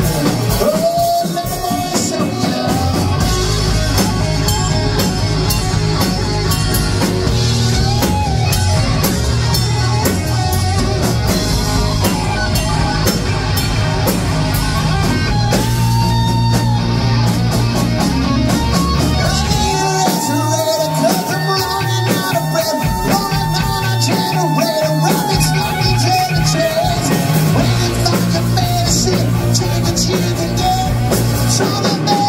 myself Show them